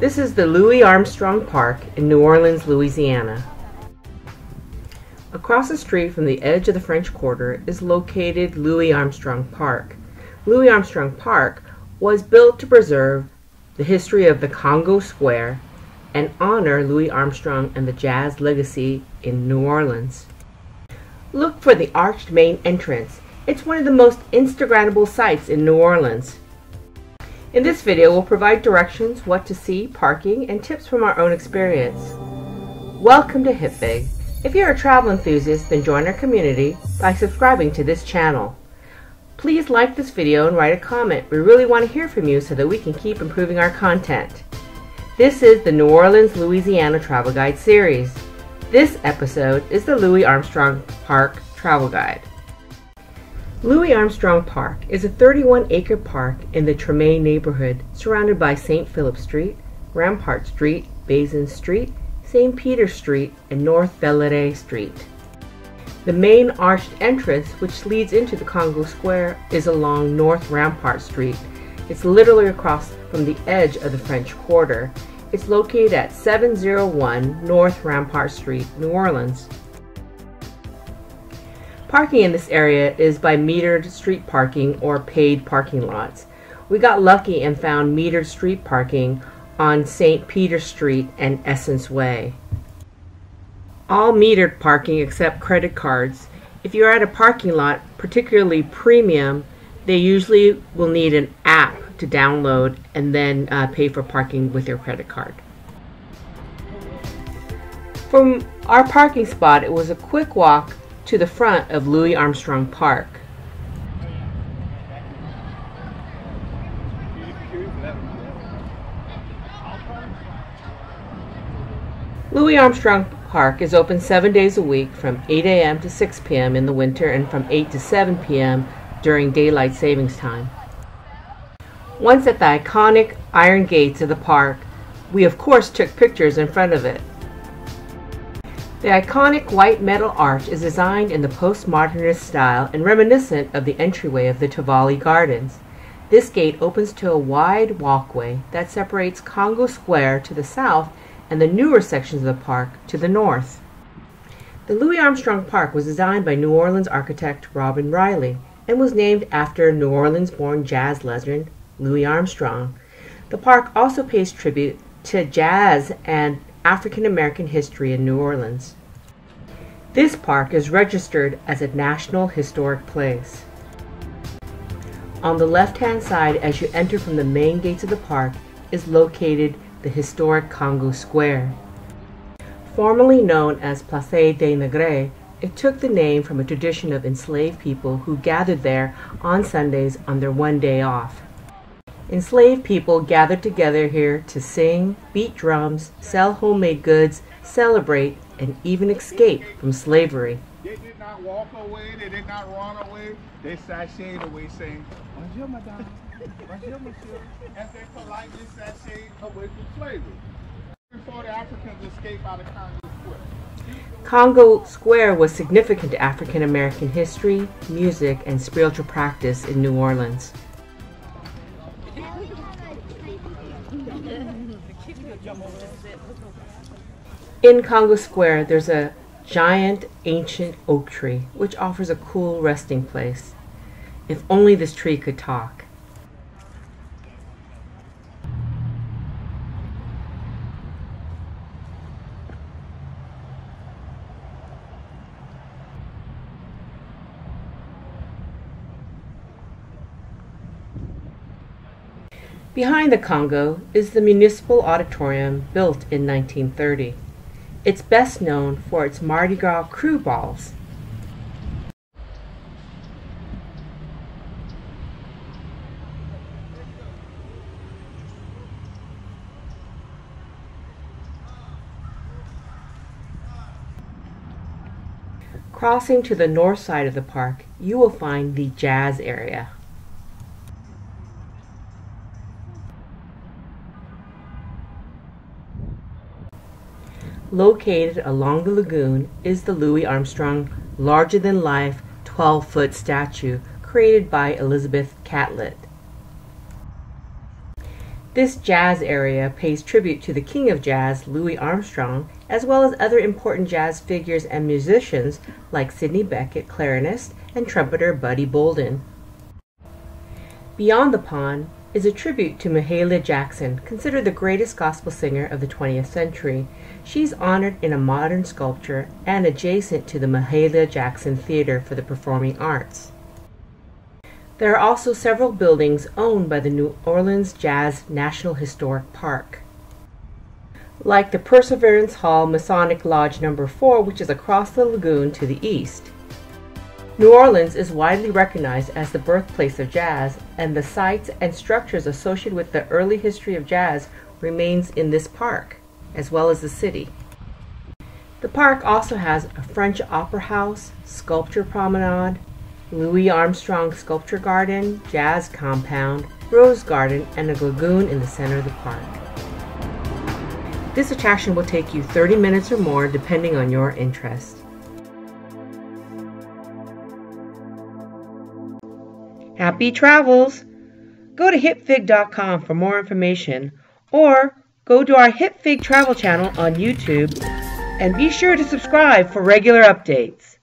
This is the Louis Armstrong Park in New Orleans, Louisiana. Across the street from the edge of the French Quarter is located Louis Armstrong Park. Louis Armstrong Park was built to preserve the history of the Congo Square and honor Louis Armstrong and the jazz legacy in New Orleans. Look for the arched main entrance. It's one of the most Instagrammable sites in New Orleans. In this video, we'll provide directions, what to see, parking, and tips from our own experience. Welcome to HipFig. If you're a travel enthusiast, then join our community by subscribing to this channel. Please like this video and write a comment. We really want to hear from you so that we can keep improving our content. This is the New Orleans, Louisiana Travel Guide series. This episode is the Louis Armstrong Park Travel Guide. Louis Armstrong Park is a 31 acre park in the Treme neighborhood surrounded by St. Philip Street, Rampart Street, Basin Street, St. Peter Street, and North Villere Street. The main arched entrance, which leads into the Congo Square, is along North Rampart Street. It's literally across from the edge of the French Quarter. It's located at 701 North Rampart Street, New Orleans. Parking in this area is by metered street parking or paid parking lots. We got lucky and found metered street parking on St. Peter Street and Essence Way. All metered parking except credit cards. If you're at a parking lot, particularly premium, they usually will need an app to download and then uh, pay for parking with your credit card. From our parking spot, it was a quick walk to the front of Louis Armstrong Park. Louis Armstrong Park is open seven days a week from 8 a.m. to 6 p.m. in the winter and from 8 to 7 p.m. during daylight savings time. Once at the iconic iron gates of the park, we of course took pictures in front of it. The iconic white metal arch is designed in the postmodernist style and reminiscent of the entryway of the Tivoli Gardens. This gate opens to a wide walkway that separates Congo Square to the south and the newer sections of the park to the north. The Louis Armstrong Park was designed by New Orleans architect Robin Riley and was named after New Orleans born jazz legend Louis Armstrong. The park also pays tribute to jazz and African American history in New Orleans. This park is registered as a National Historic Place. On the left hand side, as you enter from the main gates of the park, is located the historic Congo Square. Formerly known as Place des Nègres, it took the name from a tradition of enslaved people who gathered there on Sundays on their one day off. Enslaved people gathered together here to sing, beat drums, sell homemade goods, celebrate, and even escape from slavery. They did not walk away, they did not run away, they sashayed away saying, Bonjour, madame, bonjour, monsieur, as they politely sashayed away from slavery. Before the Africans escaped out of Congo Square. Congo Square was significant to African American history, music, and spiritual practice in New Orleans. In Congo Square, there's a giant ancient oak tree which offers a cool resting place. If only this tree could talk. Behind the Congo is the Municipal Auditorium built in 1930. It's best known for its Mardi Gras krewe balls. Crossing to the north side of the park, you will find the jazz area. Located along the lagoon is the Louis Armstrong larger than life 12 foot statue created by Elizabeth Catlett. This jazz area pays tribute to the king of jazz, Louis Armstrong, as well as other important jazz figures and musicians like Sidney Bechet, clarinist, and trumpeter Buddy Bolden. Beyond the pond is a tribute to Mahalia Jackson, considered the greatest gospel singer of the 20th century. She's honored in a modern sculpture and adjacent to the Mahalia Jackson Theater for the Performing Arts. There are also several buildings owned by the New Orleans Jazz National Historic Park. Like the Perseverance Hall Masonic Lodge Number 4, which is across the lagoon to the east. New Orleans is widely recognized as the birthplace of jazz, and the sites and structures associated with the early history of jazz remains in this park, as well as the city. The park also has a French opera house, sculpture promenade, Louis Armstrong Sculpture Garden, Jazz Compound, Rose Garden, and a lagoon in the center of the park. This attraction will take you 30 minutes or more depending on your interest. Happy travels! Go to hipfig.com for more information or go to our HipFig travel channel on YouTube and be sure to subscribe for regular updates.